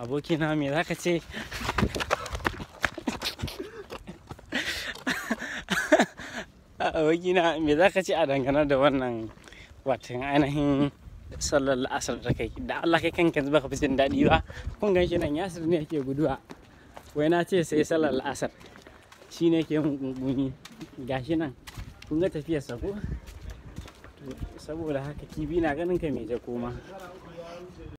abokina me za ka ce? Abokina me za ka ce a dangane da wannan watan ainihin sallar la'asar da kai? Da Allah kai kanka baka fi jin daɗi ba. Kun gan shi nan yasir ne yake guduwa. Wai na ce sai sallar la'asar. Shi ne ke mun gungumi. Gashi nan. Kun ga tafiyarsa ko? Saboda haka kibi na ganin ka mai jakoma